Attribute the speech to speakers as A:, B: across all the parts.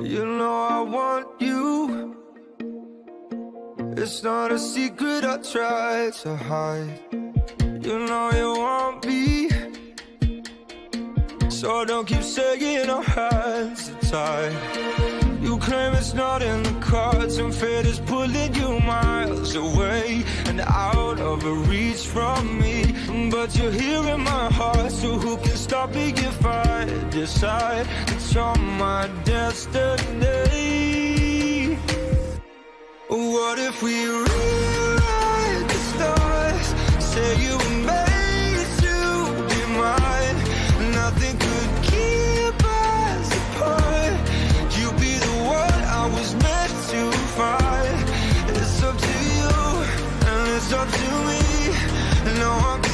A: You know I want you. It's not a secret I try to hide. You know you want me. So don't keep saying our hands are tied You claim it's not in the cards. And fate is pulling you miles away and out of reach from me. But you're here in my heart So who can stop me if I decide It's on my destiny? What if we rewrite the stars? Say you and me up to me. No.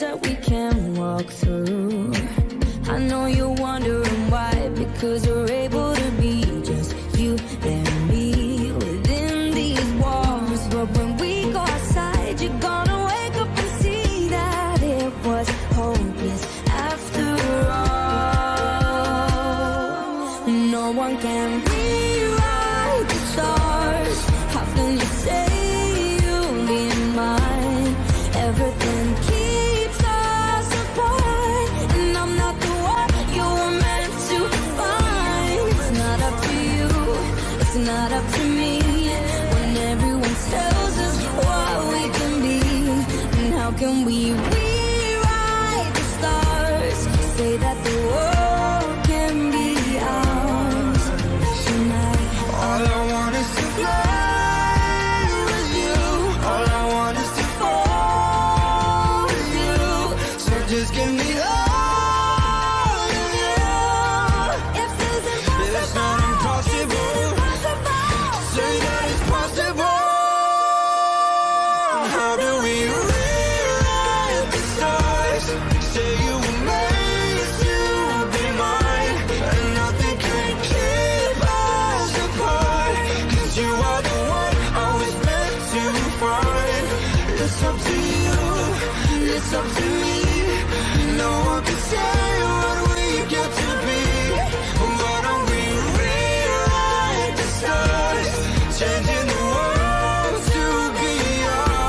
B: that we can walk through. I know you it's up to me.
A: No one can say what we to be. Why don't we rewrite the stars Changing the world to be ours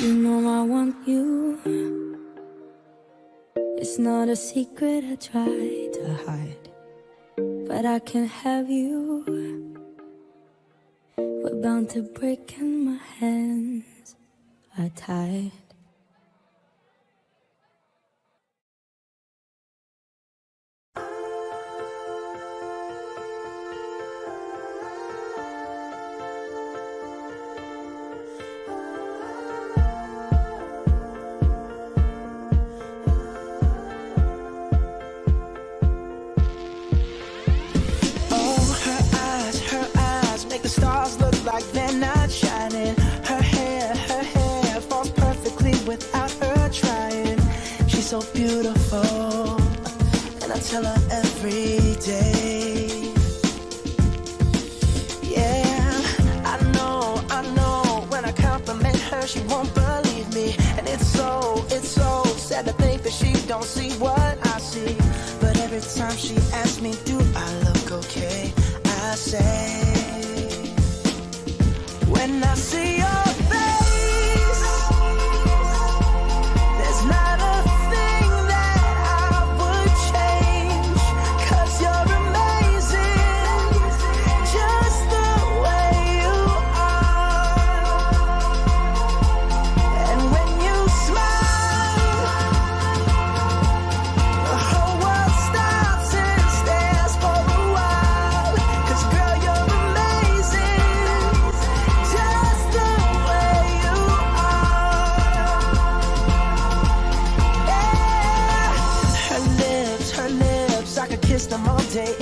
B: You know I want you. It's not a secret I try to hide but I can't have you. We're bound to break, and my hands are tied.
C: she don't see what I see. But every time she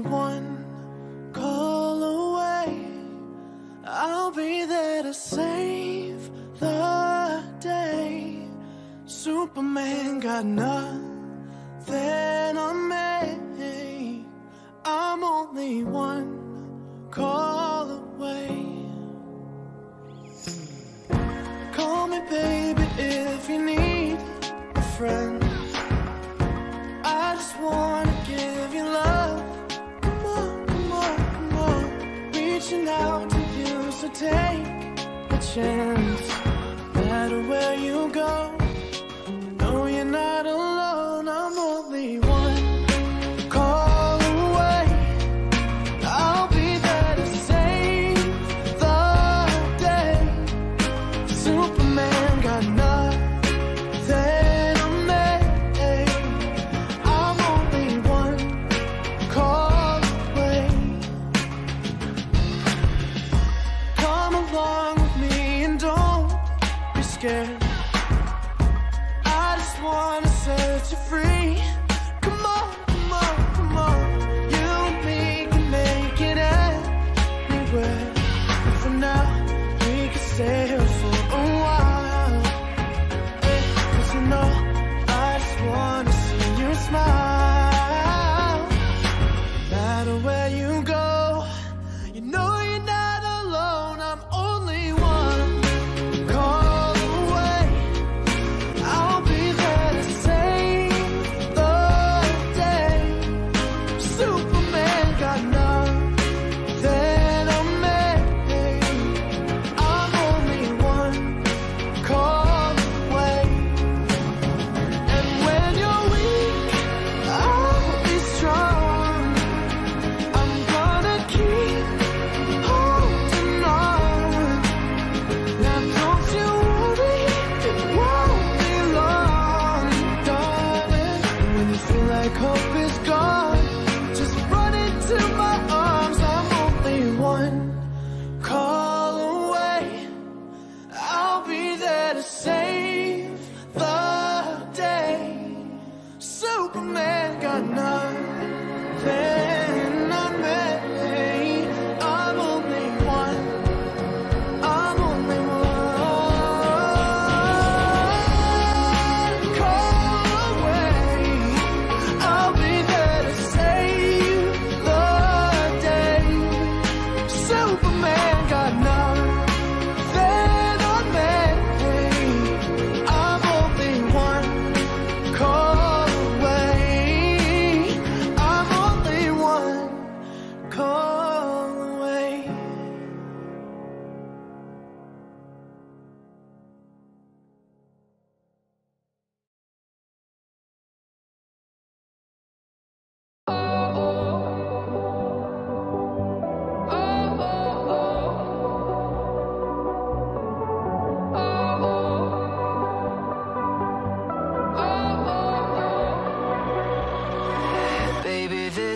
D: one call away. I'll be there to save the day. Superman got nothing future. again. I just wanna set you free.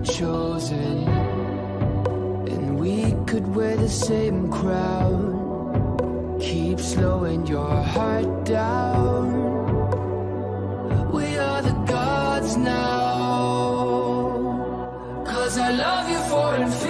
E: are chosen And we could wear the same crown. Keep slowing your heart down. We are the gods now. Cause I love you for infinity.